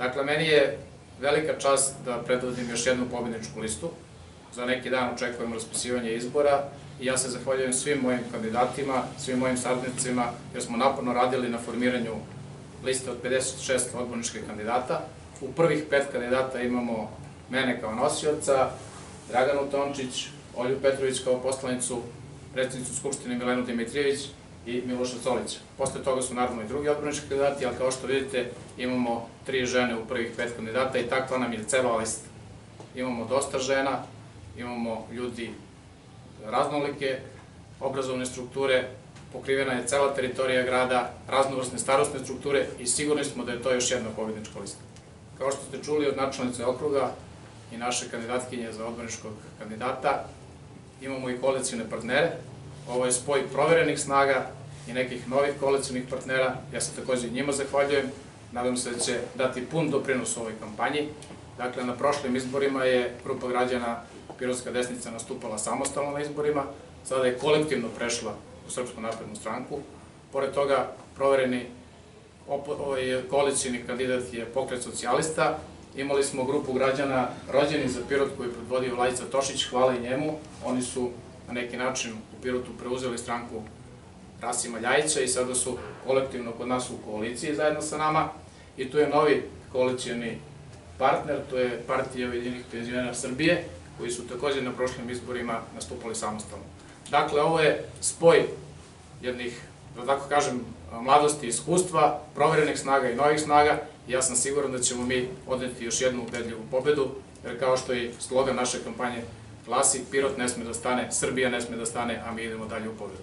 Dakle, meni je velika čast da predvodim još jednu pobjedničku listu. Za neki dan očekujemo raspisivanje izbora i ja se zahvaljujem svim mojim kandidatima, svim mojim saradnicima, jer smo naporno radili na formiranju liste od 56 odborničkih kandidata. U prvih pet kandidata imamo mene kao nosioca, Draganu Tončić, Olju Petrović kao poslanicu, predsjednicu Skupštine Milenu Dimitrijević i Miloša Colića. Posle toga su naravno i drugi odbornički kandidati, ali kao što vidite imamo tri žene u prvih pet kandidata i takva nam je cela lista. Imamo dosta žena, imamo ljudi raznolike, obrazovne strukture, pokrivena je cela teritorija grada, raznovrsne starostne strukture i sigurni smo da je to još jedna pobjednička lista. Kao što ste čuli od načelnice okruga i naše kandidatkinje za odborničkog kandidata, imamo i koalicijne partnere. Ovo je spoj proverenih snaga i nekih novih koalicijnih partnera. Ja se takođe njima zahvaljujem. Nadam se da će dati pun doprinos ovoj kampanji. Dakle, na prošlim izborima je grupa građana Pirotska desnica nastupala samostalno na izborima, sada je kolektivno prešla u Srpsku naprednu stranku. Pored toga, provereni ovaj koalicijni kandidat je pokret socijalista. Imali smo grupu građana rođeni za Pirot koju je predvodio Lajica Tošić, hvala i njemu. Oni su na neki način u Pirotu preuzeli stranku Rasima Ljajića i sada su kolektivno kod nas u koaliciji zajedno sa nama. I tu je novi koalicijni partner, to je Partija Ujedinih penzionera Srbije, koji su takođe na prošlim izborima nastupali samostalno. Dakle, ovo je spoj jednih, da tako kažem, mladosti i iskustva, proverenih snaga i novih snaga i ja sam siguran da ćemo mi odneti još jednu ubedljivu pobedu, jer kao što i slogan naše kampanje glasi, Pirot ne sme da stane, Srbija ne sme da stane, a mi idemo dalje u pobedu.